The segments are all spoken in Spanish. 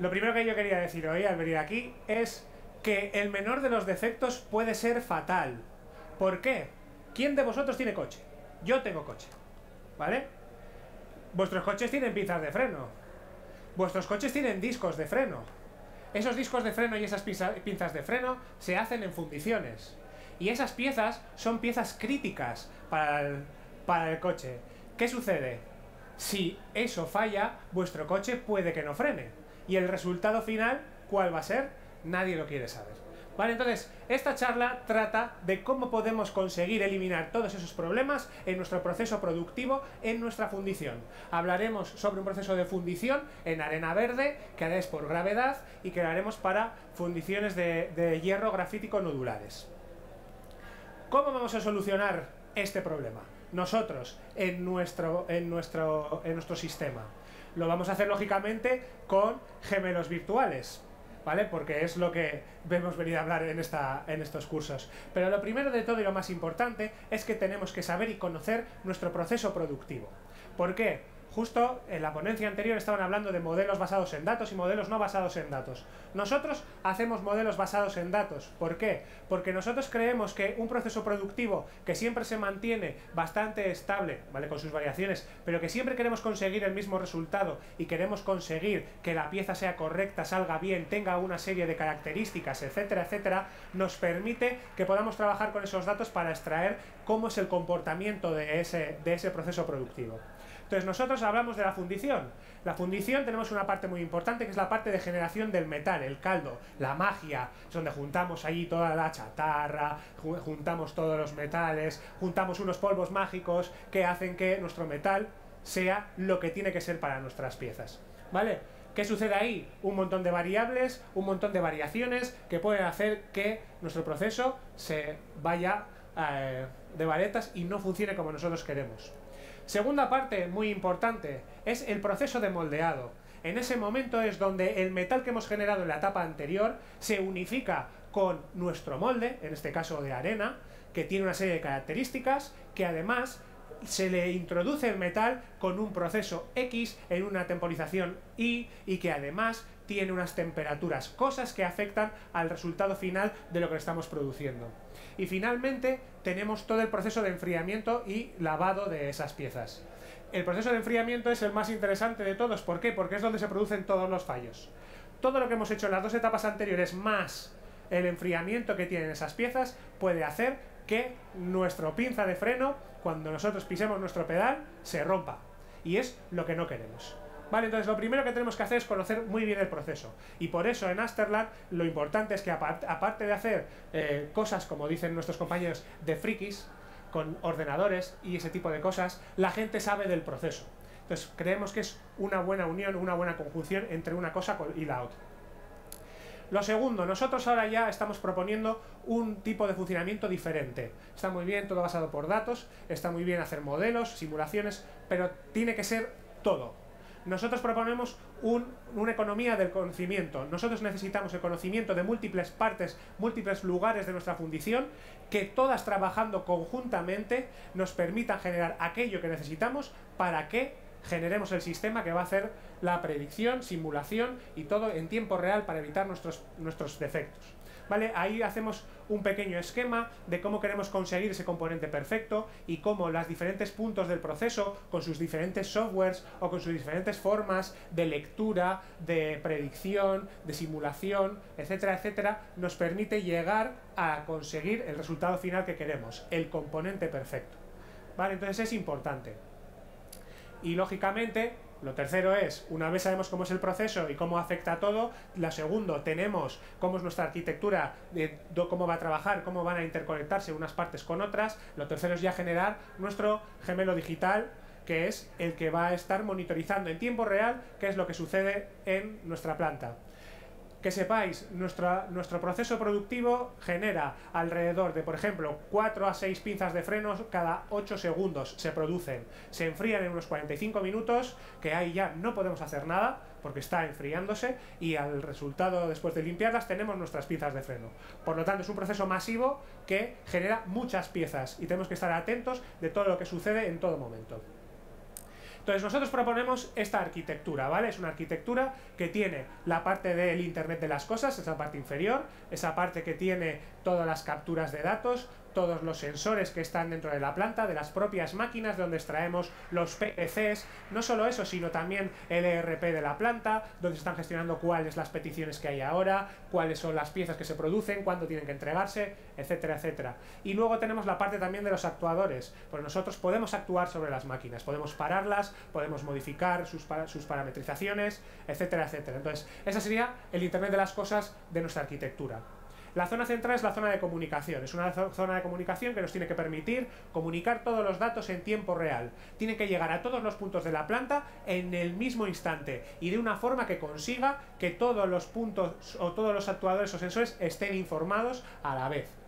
lo primero que yo quería decir hoy al venir aquí es que el menor de los defectos puede ser fatal. ¿Por qué? ¿Quién de vosotros tiene coche? Yo tengo coche. ¿Vale? Vuestros coches tienen pinzas de freno. Vuestros coches tienen discos de freno. Esos discos de freno y esas pinzas de freno se hacen en fundiciones. Y esas piezas son piezas críticas para el, coche. ¿Qué sucede? Si eso falla, vuestro coche puede que no frene. Y el resultado final, ¿cuál va a ser? Nadie lo quiere saber. Vale, entonces, esta charla trata de cómo podemos conseguir eliminar todos esos problemas en nuestro proceso productivo, en nuestra fundición. Hablaremos sobre un proceso de fundición en arena verde, que haré por gravedad, y que haremos para fundiciones de, de hierro grafítico nodulares. ¿Cómo vamos a solucionar este problema? nosotros en nuestro, en nuestro, en nuestro sistema. Lo vamos a hacer lógicamente con gemelos virtuales. ¿Vale? Porque es lo que hemos venido a hablar en, esta, en estos cursos. Pero lo primero de todo y lo más importante es que tenemos que saber y conocer nuestro proceso productivo. ¿Por qué? Justo en la ponencia anterior estaban hablando de modelos basados en datos y modelos no basados en datos. Nosotros hacemos modelos basados en datos. ¿Por qué? Porque nosotros creemos que un proceso productivo que siempre se mantiene bastante estable, ¿vale? Con sus variaciones, pero que siempre queremos conseguir el mismo resultado y queremos conseguir que la pieza sea correcta, salga bien, tenga una serie de características, etcétera, etcétera, nos permite que podamos trabajar con esos datos para extraer cómo es el comportamiento de ese, de ese proceso productivo. Entonces nosotros hablamos de la fundición. La fundición tenemos una parte muy importante que es la parte de generación del metal, el caldo, la magia, es donde juntamos ahí toda la chatarra, juntamos todos los metales, juntamos unos polvos mágicos que hacen que nuestro metal sea lo que tiene que ser para nuestras piezas. ¿Vale? ¿Qué sucede ahí? Un montón de variables, un montón de variaciones que pueden hacer que nuestro proceso se vaya eh, de varetas y no funcione como nosotros queremos. Segunda parte muy importante es el proceso de moldeado. En ese momento es donde el metal que hemos generado en la etapa anterior se unifica con nuestro molde, en este caso de arena, que tiene una serie de características que además se le introduce el metal con un proceso X en una temporización Y y que además tiene unas temperaturas, cosas que afectan al resultado final de lo que estamos produciendo. Y finalmente tenemos todo el proceso de enfriamiento y lavado de esas piezas. El proceso de enfriamiento es el más interesante de todos, ¿por qué? Porque es donde se producen todos los fallos. Todo lo que hemos hecho en las dos etapas anteriores más el enfriamiento que tienen esas piezas puede hacer que nuestro pinza de freno, cuando nosotros pisemos nuestro pedal, se rompa. Y es lo que no queremos. Vale, entonces lo primero que tenemos que hacer es conocer muy bien el proceso. Y por eso en Asterland lo importante es que aparte de hacer eh, cosas, como dicen nuestros compañeros, de frikis, con ordenadores y ese tipo de cosas, la gente sabe del proceso. Entonces creemos que es una buena unión, una buena conjunción entre una cosa y la otra. Lo segundo, nosotros ahora ya estamos proponiendo un tipo de funcionamiento diferente. Está muy bien, todo basado por datos, está muy bien hacer modelos, simulaciones, pero tiene que ser todo nosotros proponemos una economía del conocimiento. Nosotros necesitamos el conocimiento de múltiples partes, múltiples lugares de nuestra fundición, que todas trabajando conjuntamente nos permitan generar aquello que necesitamos para que generemos el sistema que va a hacer la predicción, simulación y todo en tiempo real para evitar nuestros, nuestros defectos. ¿Vale? Ahí hacemos un pequeño esquema de cómo queremos conseguir ese componente perfecto y cómo los diferentes puntos del proceso, con sus diferentes softwares o con sus diferentes formas de lectura, de predicción, de simulación, etcétera, etcétera, nos permite llegar a conseguir el resultado final que queremos, el componente perfecto. ¿Vale? Entonces es importante. Y lógicamente lo tercero es, una vez sabemos cómo es el proceso y cómo afecta a todo, lo segundo, tenemos cómo es nuestra arquitectura, de, cómo va a trabajar, cómo van a interconectarse unas partes con otras. Lo tercero es ya generar nuestro gemelo digital, que es el que va a estar monitorizando en tiempo real qué es lo que sucede en nuestra planta. Que sepáis, nuestro proceso productivo genera alrededor de, por ejemplo, 4 a 6 pinzas de frenos cada 8 segundos se producen. Se enfrían en unos 45 minutos, que ahí ya no podemos hacer nada, porque está enfriándose, y al resultado, después de limpiarlas, tenemos nuestras pinzas de freno. Por lo tanto, es un proceso masivo que genera muchas piezas, y tenemos que estar atentos de todo lo que sucede en todo momento. Entonces nosotros proponemos esta arquitectura, ¿vale? Es una arquitectura que tiene la parte del Internet de las cosas, esa parte inferior, esa parte que tiene todas las capturas de datos, todos los sensores que están dentro de la planta, de las propias máquinas donde extraemos los PLCs, no solo eso, sino también el ERP de la planta, donde se están gestionando cuáles las peticiones que hay ahora, cuáles son las piezas que se producen, cuándo tienen que entregarse, etcétera, etcétera. Y luego tenemos la parte también de los actuadores, pues nosotros podemos actuar sobre las máquinas, podemos pararlas, podemos modificar sus, sus parametrizaciones, etcétera, etcétera. Entonces, ese sería el Internet de las cosas de nuestra arquitectura. La zona central es la zona de comunicación, es una zona de comunicación que nos tiene que permitir comunicar todos los datos en tiempo real. Tiene que llegar a todos los puntos de la planta en el mismo instante y de una forma que consiga que todos los puntos o todos los actuadores o sensores estén informados a la vez.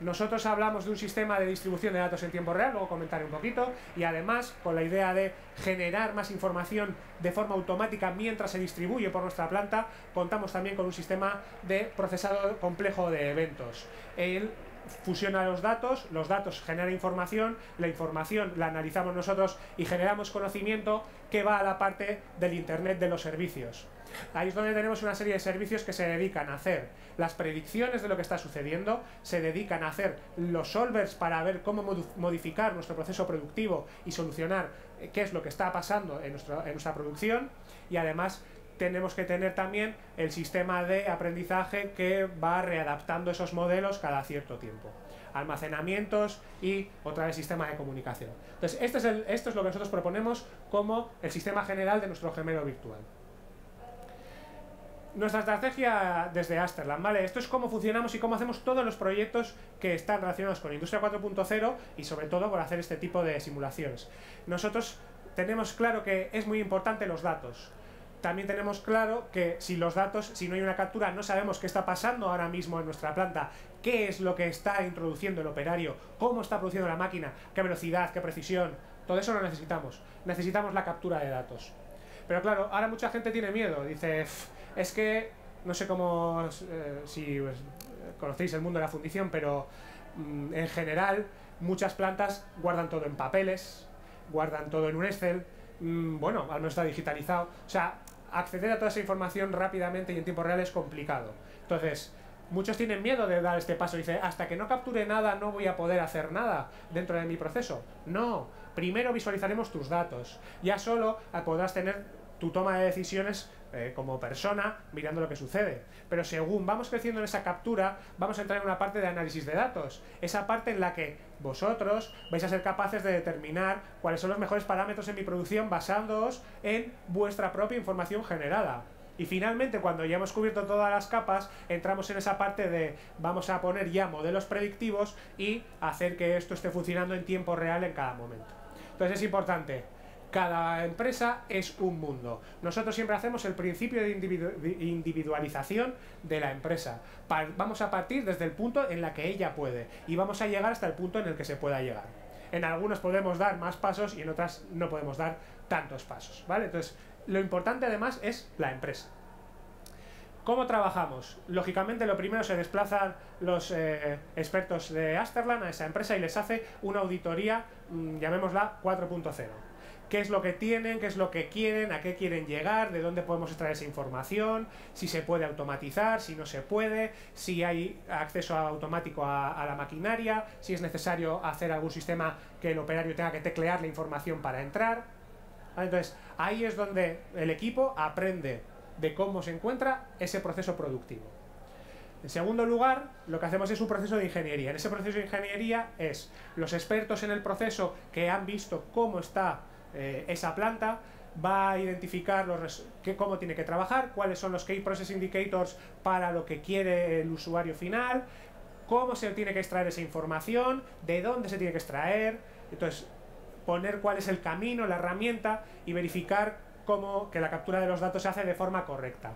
Nosotros hablamos de un sistema de distribución de datos en tiempo real, luego comentaré un poquito, y además con la idea de generar más información de forma automática mientras se distribuye por nuestra planta, contamos también con un sistema de procesado complejo de eventos. Él fusiona los datos, los datos generan información, la información la analizamos nosotros y generamos conocimiento que va a la parte del Internet de los servicios. Ahí es donde tenemos una serie de servicios que se dedican a hacer las predicciones de lo que está sucediendo, se dedican a hacer los solvers para ver cómo modificar nuestro proceso productivo y solucionar eh, qué es lo que está pasando en, en nuestra producción y además tenemos que tener también el sistema de aprendizaje que va readaptando esos modelos cada cierto tiempo. Almacenamientos y otra vez sistema de comunicación. Entonces, este es esto es lo que nosotros proponemos como el sistema general de nuestro gemelo virtual nuestra estrategia desde Asterland, ¿vale? Esto es cómo funcionamos y cómo hacemos todos los proyectos que están relacionados con Industria 4.0 y sobre todo por hacer este tipo de simulaciones. Nosotros tenemos claro que es muy importante los datos. También tenemos claro que si los datos, si no hay una captura, no sabemos qué está pasando ahora mismo en nuestra planta, qué es lo que está introduciendo el operario, cómo está produciendo la máquina, qué velocidad, qué precisión, todo eso lo necesitamos. Necesitamos la captura de datos. Pero claro, ahora mucha gente tiene miedo, dice, es que no sé cómo, eh, si pues, conocéis el mundo de la fundición, pero mm, en general muchas plantas guardan todo en papeles, guardan todo en un Excel, mm, bueno, al menos está digitalizado. O sea, acceder a toda esa información rápidamente y en tiempo real es complicado. Entonces, muchos tienen miedo de dar este paso. Dice, hasta que no capture nada no voy a poder hacer nada dentro de mi proceso. No, primero visualizaremos tus datos. Ya solo podrás tener tu toma de decisiones eh, como persona mirando lo que sucede. Pero según vamos creciendo en esa captura, vamos a entrar en una parte de análisis de datos. Esa parte en la que vosotros vais a ser capaces de determinar cuáles son los mejores parámetros en mi producción basándoos en vuestra propia información generada. Y finalmente, cuando ya hemos cubierto todas las capas, entramos en esa parte de vamos a poner ya modelos predictivos y hacer que esto esté funcionando en tiempo real en cada momento. Entonces es importante cada empresa es un mundo. Nosotros siempre hacemos el principio de individualización de la empresa. vamos a partir desde el punto en la que ella puede y vamos a llegar hasta el punto en el que se pueda llegar. En algunos podemos dar más pasos y en otras no podemos dar tantos pasos, ¿vale? Entonces, lo importante además es la empresa. ¿Cómo trabajamos? Lógicamente, lo primero se desplazan los eh, expertos de Asterland a esa empresa y les hace una auditoría, mm, llamémosla 4.0 qué es lo que tienen, qué es lo que quieren, a qué quieren llegar, de dónde podemos extraer esa información, si se puede automatizar, si no se puede, si hay acceso automático a, la maquinaria, si es necesario hacer algún sistema que el operario tenga que teclear la información para entrar. Entonces, ahí es donde el equipo aprende de cómo se encuentra ese proceso productivo. En segundo lugar, lo que hacemos es un proceso de ingeniería. En ese proceso de ingeniería es los expertos en el proceso que han visto cómo está eh, esa planta va a identificar los cómo tiene que trabajar, cuáles son los Key Process Indicators para lo que quiere el usuario final, cómo se tiene que extraer esa información, de dónde se tiene que extraer, entonces poner cuál es el camino, la herramienta y verificar cómo que la captura de los datos se hace de forma correcta.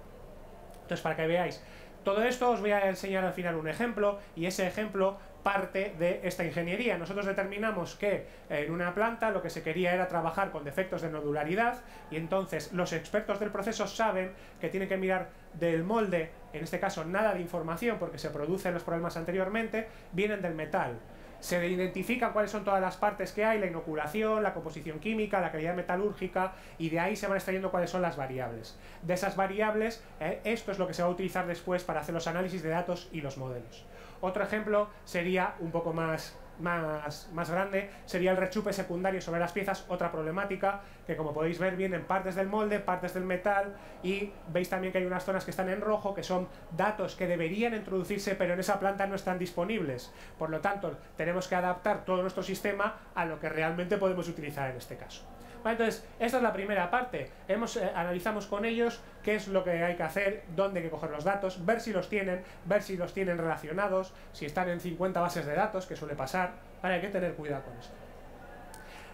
Entonces, para que veáis, todo esto os voy a enseñar al final un ejemplo y ese ejemplo parte de esta ingeniería. Nosotros determinamos que en una planta lo que se quería era trabajar con defectos de nodularidad y entonces los expertos del proceso saben que tienen que mirar del molde, en este caso nada de información porque se producen los problemas anteriormente, vienen del metal. Se identifican cuáles son todas las partes que hay, la inoculación, la composición química, la calidad metalúrgica, y de ahí se van extrayendo cuáles son las variables. De esas variables, eh, esto es lo que se va a utilizar después para hacer los análisis de datos y los modelos. Otro ejemplo sería un poco más más, más grande sería el rechupe secundario sobre las piezas, otra problemática que como podéis ver vienen partes del molde, partes del metal y veis también que hay unas zonas que están en rojo que son datos que deberían introducirse pero en esa planta no están disponibles. Por lo tanto, tenemos que adaptar todo nuestro sistema a lo que realmente podemos utilizar en este caso entonces, esta es la primera parte. Hemos, eh, analizamos con ellos qué es lo que hay que hacer, dónde hay que coger los datos, ver si los tienen, ver si los tienen relacionados, si están en 50 bases de datos, que suele pasar. hay que tener cuidado con eso.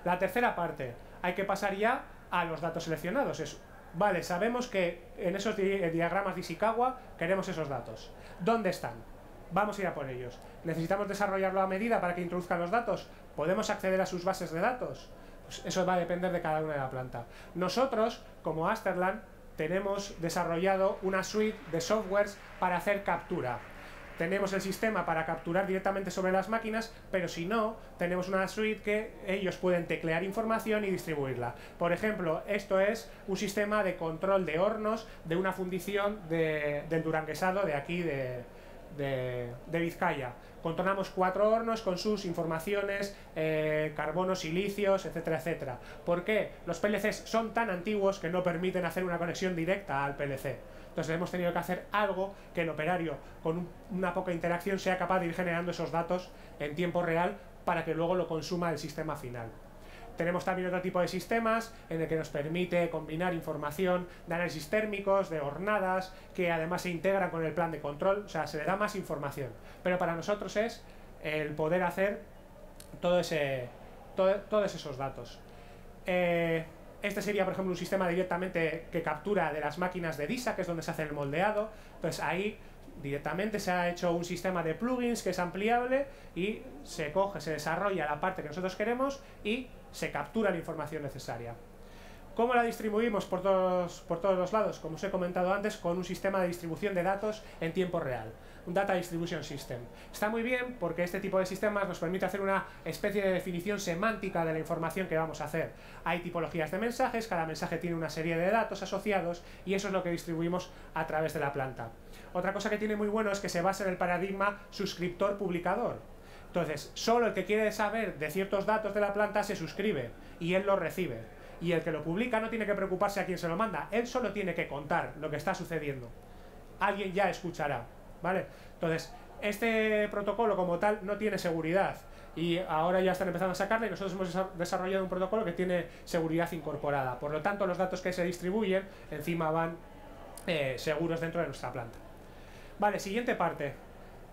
La tercera parte, hay que pasar ya a los datos seleccionados. Es, vale, sabemos que en esos eh, diagramas de Ishikawa queremos esos datos. ¿Dónde están? Vamos a ir a por ellos. ¿Necesitamos desarrollarlo a medida para que introduzcan los datos? ¿Podemos acceder a sus bases de datos? Pues eso va a depender de cada una de la planta. Nosotros, como Asterland, tenemos desarrollado una suite de softwares para hacer captura. Tenemos el sistema para capturar directamente sobre las máquinas, pero si no, tenemos una suite que ellos pueden teclear información y distribuirla. Por ejemplo, esto es un sistema de control de hornos de una fundición del duranguesado de aquí de, de Vizcaya controlamos cuatro hornos con sus informaciones, eh, carbonos, silicios, etcétera, etcétera. ¿Por qué? Los PLCs son tan antiguos que no permiten hacer una conexión directa al PLC. Entonces hemos tenido que hacer algo que el operario, con una poca interacción, sea capaz de ir generando esos datos en tiempo real para que luego lo consuma el sistema final. Tenemos también otro tipo de sistemas en el que nos permite combinar información de análisis térmicos, de hornadas, que además se integran con el plan de control, o sea, se le da más información. Pero para nosotros es el poder hacer todo ese, todos esos datos. Eh, este sería, por ejemplo, un sistema directamente que captura de las máquinas de DISA, que es donde se hace el moldeado. Entonces ahí directamente se ha hecho un sistema de plugins que es ampliable y se coge, se desarrolla la parte que nosotros queremos y se captura la información necesaria. ¿Cómo la distribuimos por todos, por todos los lados? Como os he comentado antes, con un sistema de distribución de datos en tiempo real, un Data Distribution System. Está muy bien porque este tipo de sistemas nos permite hacer una especie de definición semántica de la información que vamos a hacer. Hay tipologías de mensajes, cada mensaje tiene una serie de datos asociados y eso es lo que distribuimos a través de la planta. Otra cosa que tiene muy bueno es que se basa en el paradigma suscriptor-publicador. Entonces, solo el que quiere saber de ciertos datos de la planta se suscribe y él lo recibe. Y el que lo publica no tiene que preocuparse a quién se lo manda, él solo tiene que contar lo que está sucediendo. Alguien ya escuchará, ¿vale? Entonces, este protocolo como tal no tiene seguridad y ahora ya están empezando a sacarle y nosotros hemos desarrollado un protocolo que tiene seguridad incorporada. Por lo tanto, los datos que se distribuyen encima van eh, seguros dentro de nuestra planta. Vale, siguiente parte.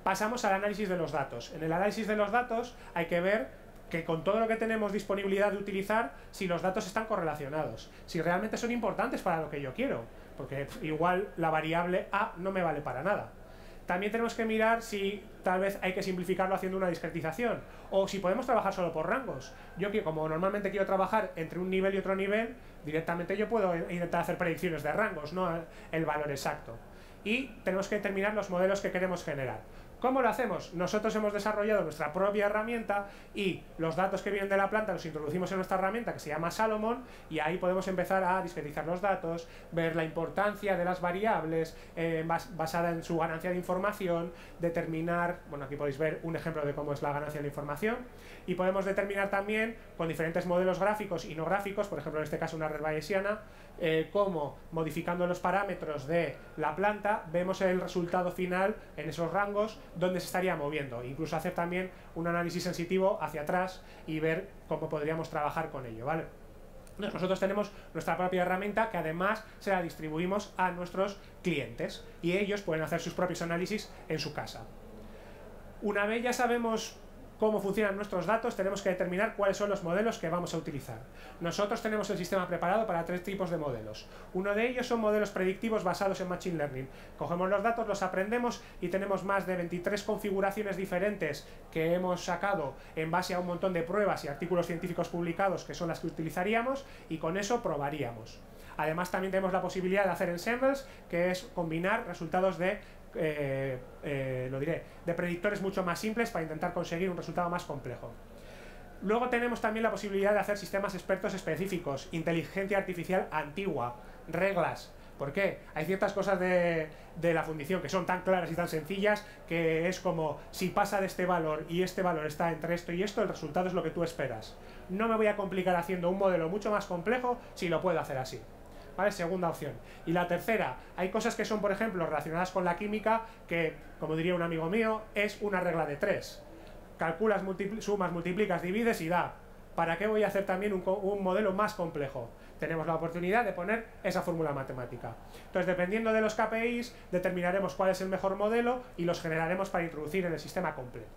Pasamos al análisis de los datos. En el análisis de los datos hay que ver que con todo lo que tenemos disponibilidad de utilizar, si los datos están correlacionados, si realmente son importantes para lo que yo quiero, porque igual la variable A no me vale para nada. También tenemos que mirar si tal vez hay que simplificarlo haciendo una discretización, o si podemos trabajar solo por rangos. Yo que como normalmente quiero trabajar entre un nivel y otro nivel, directamente yo puedo intentar hacer predicciones de rangos, no el valor exacto y tenemos que determinar los modelos que queremos generar. ¿Cómo lo hacemos? Nosotros hemos desarrollado nuestra propia herramienta y los datos que vienen de la planta los introducimos en nuestra herramienta que se llama Salomon y ahí podemos empezar a discretizar los datos, ver la importancia de las variables eh, basada en su ganancia de información, determinar, bueno aquí podéis ver un ejemplo de cómo es la ganancia de información y podemos determinar también con diferentes modelos gráficos y no gráficos, por ejemplo en este caso una red bayesiana, eh, cómo modificando los parámetros de la planta vemos el resultado final en esos rangos donde se estaría moviendo. Incluso hacer también un análisis sensitivo hacia atrás y ver cómo podríamos trabajar con ello, ¿vale? Nosotros tenemos nuestra propia herramienta que además se la distribuimos a nuestros clientes y ellos pueden hacer sus propios análisis en su casa. Una vez ya sabemos cómo funcionan nuestros datos, tenemos que determinar cuáles son los modelos que vamos a utilizar. Nosotros tenemos el sistema preparado para tres tipos de modelos. Uno de ellos son modelos predictivos basados en Machine Learning. Cogemos los datos, los aprendemos y tenemos más de 23 configuraciones diferentes que hemos sacado en base a un montón de pruebas y artículos científicos publicados que son las que utilizaríamos y con eso probaríamos. Además también tenemos la posibilidad de hacer ensembles, que es combinar resultados de eh, eh, lo diré, de predictores mucho más simples para intentar conseguir un resultado más complejo. Luego tenemos también la posibilidad de hacer sistemas expertos específicos, inteligencia artificial antigua, reglas. ¿Por qué? Hay ciertas cosas de, de, la fundición que son tan claras y tan sencillas que es como si pasa de este valor y este valor está entre esto y esto, el resultado es lo que tú esperas. No me voy a complicar haciendo un modelo mucho más complejo si lo puedo hacer así. ¿Vale? Segunda opción. Y la tercera, hay cosas que son, por ejemplo, relacionadas con la química, que, como diría un amigo mío, es una regla de tres. Calculas, sumas, multiplicas, divides y da. ¿Para qué voy a hacer también un, modelo más complejo? Tenemos la oportunidad de poner esa fórmula matemática. Entonces, dependiendo de los KPIs, determinaremos cuál es el mejor modelo y los generaremos para introducir en el sistema completo.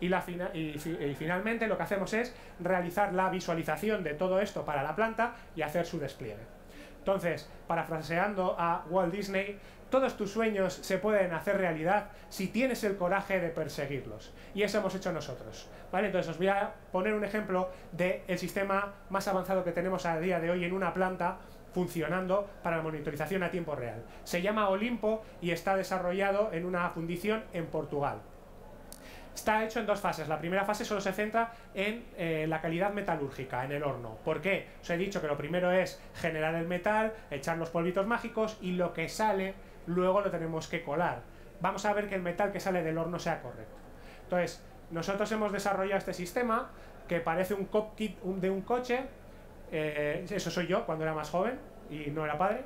Y, la y, y, finalmente lo que hacemos es realizar la visualización de todo esto para la planta y hacer su despliegue. Entonces, parafraseando a Walt Disney, todos tus sueños se pueden hacer realidad si tienes el coraje de perseguirlos. Y eso hemos hecho nosotros. ¿vale? Entonces os voy a poner un ejemplo del sistema más avanzado que tenemos a día de hoy en una planta funcionando para la monitorización a tiempo real. Se llama Olimpo y está desarrollado en una fundición en Portugal. Está hecho en dos fases. La primera fase solo se centra en eh, la calidad metalúrgica, en el horno. ¿Por qué? Os he dicho que lo primero es generar el metal, echar los polvitos mágicos y lo que sale luego lo tenemos que colar. Vamos a ver que el metal que sale del horno sea correcto. Entonces, nosotros hemos desarrollado este sistema que parece un cockpit de un coche. Eh, eso soy yo cuando era más joven y no era padre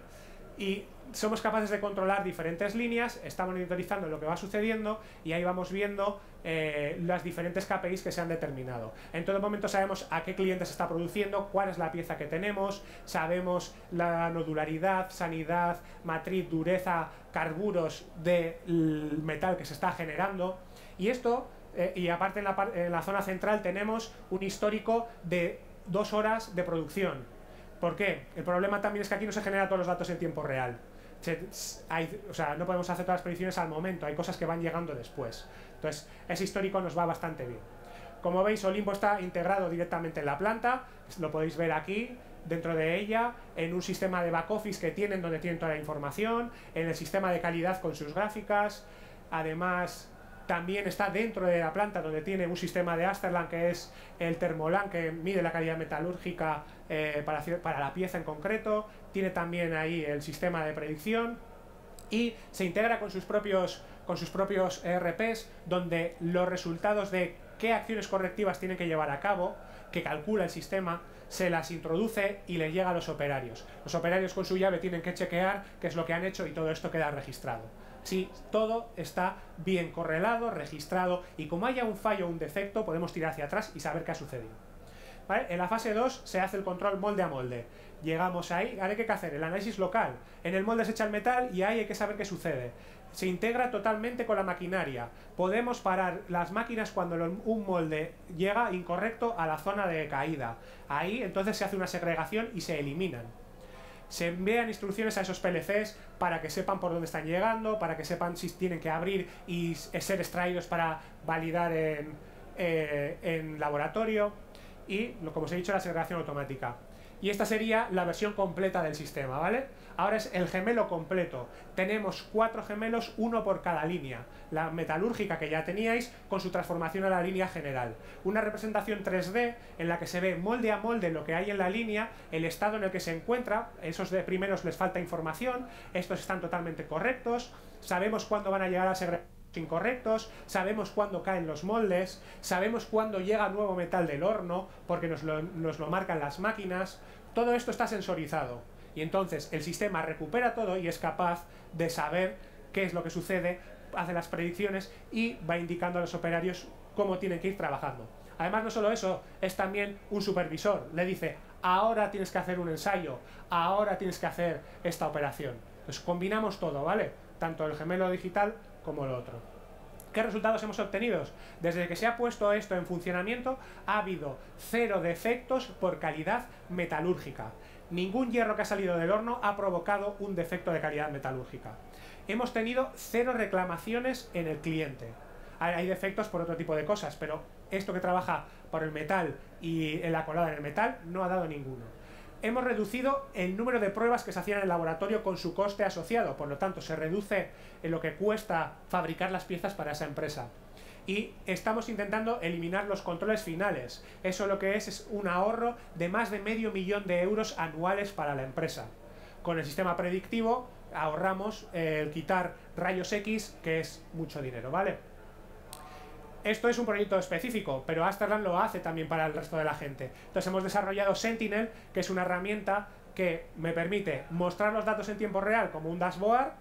y somos capaces de controlar diferentes líneas, estamos monitorizando lo que va sucediendo y ahí vamos viendo eh, las diferentes KPIs que se han determinado. En todo momento sabemos a qué cliente se está produciendo, cuál es la pieza que tenemos, sabemos la nodularidad, sanidad, matriz, dureza, carburos del metal que se está generando y esto, eh, y aparte en la, en la zona central tenemos un histórico de dos horas de producción ¿Por qué? El problema también es que aquí no se generan todos los datos en tiempo real. O sea, no podemos hacer todas las predicciones al momento, hay cosas que van llegando después. Entonces, ese histórico nos va bastante bien. Como veis, Olimpo está integrado directamente en la planta, lo podéis ver aquí, dentro de ella, en un sistema de back office que tienen donde tienen toda la información, en el sistema de calidad con sus gráficas, además también está dentro de la planta donde tiene un sistema de Asterland que es el Thermolan que mide la calidad metalúrgica eh, para, para la pieza en concreto. Tiene también ahí el sistema de predicción y se integra con sus propios con sus propios ERPs donde los resultados de qué acciones correctivas tienen que llevar a cabo, que calcula el sistema, se las introduce y le llega a los operarios. Los operarios con su llave tienen que chequear qué es lo que han hecho y todo esto queda registrado si todo está bien correlado, registrado y como haya un fallo o un defecto podemos tirar hacia atrás y saber qué ha sucedido. En la fase 2 se hace el control molde a molde. Llegamos ahí, ahora hay que hacer el análisis local. En el molde se echa el metal y ahí hay que saber qué sucede. Se integra totalmente con la maquinaria. Podemos parar las máquinas cuando un molde llega incorrecto a la zona de caída. Ahí entonces se hace una segregación y se eliminan se envían instrucciones a esos PLCs para que sepan por dónde están llegando, para que sepan si tienen que abrir y ser extraídos para validar en, eh, en laboratorio y, como os he dicho, la segregación automática. Y esta sería la versión completa del sistema, ¿vale? Ahora es el gemelo completo. Tenemos cuatro gemelos, uno por cada línea. La metalúrgica que ya teníais con su transformación a la línea general. Una representación 3D en la que se ve molde a molde lo que hay en la línea, el estado en el que se encuentra. Esos de primeros les falta información, estos están totalmente correctos. Sabemos cuándo van a llegar a ser incorrectos, sabemos cuándo caen los moldes, sabemos cuándo llega nuevo metal del horno, porque nos lo, nos lo marcan las máquinas. Todo esto está sensorizado. Y entonces el sistema recupera todo y es capaz de saber qué es lo que sucede, hace las predicciones y va indicando a los operarios cómo tienen que ir trabajando. Además, no solo eso, es también un supervisor. Le dice, ahora tienes que hacer un ensayo, ahora tienes que hacer esta operación. Entonces combinamos todo, ¿vale? Tanto el gemelo digital como lo otro. ¿Qué resultados hemos obtenido? Desde que se ha puesto esto en funcionamiento ha habido cero defectos por calidad metalúrgica. Ningún hierro que ha salido del horno ha provocado un defecto de calidad metalúrgica. Hemos tenido cero reclamaciones en el cliente. Hay defectos por otro tipo de cosas, pero esto que trabaja por el metal y la colada en el metal no ha dado ninguno. Hemos reducido el número de pruebas que se hacían en el laboratorio con su coste asociado, por lo tanto se reduce en lo que cuesta fabricar las piezas para esa empresa. Y estamos intentando eliminar los controles finales. Eso lo que es es un ahorro de más de medio millón de euros anuales para la empresa. Con el sistema predictivo ahorramos el quitar rayos X, que es mucho dinero, ¿vale? Esto es un proyecto específico, pero Asterland lo hace también para el resto de la gente. Entonces hemos desarrollado Sentinel, que es una herramienta que me permite mostrar los datos en tiempo real como un dashboard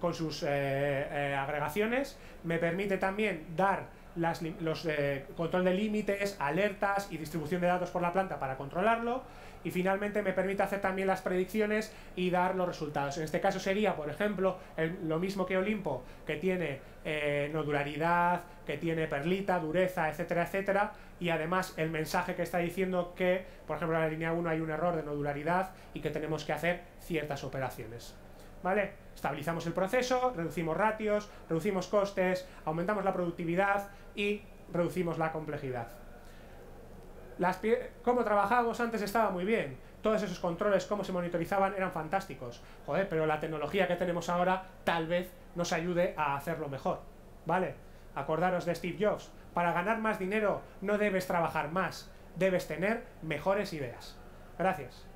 con sus eh, eh, agregaciones, me permite también dar los eh, control de límites, alertas y distribución de datos por la planta para controlarlo y finalmente me permite hacer también las predicciones y dar los resultados. En este caso sería, por ejemplo, lo mismo que Olimpo, que tiene eh, nodularidad, que tiene perlita, dureza, etcétera, etcétera, y además el mensaje que está diciendo que, por ejemplo, en la línea 1 hay un error de nodularidad y que tenemos que hacer ciertas operaciones. ¿Vale? Estabilizamos el proceso, reducimos ratios, reducimos costes, aumentamos la productividad y reducimos la complejidad. Las cómo trabajábamos antes estaba muy bien. Todos esos controles, cómo se monitorizaban, eran fantásticos. Joder, pero la tecnología que tenemos ahora tal vez nos ayude a hacerlo mejor. ¿Vale? Acordaros de Steve Jobs. Para ganar más dinero no debes trabajar más, debes tener mejores ideas. Gracias.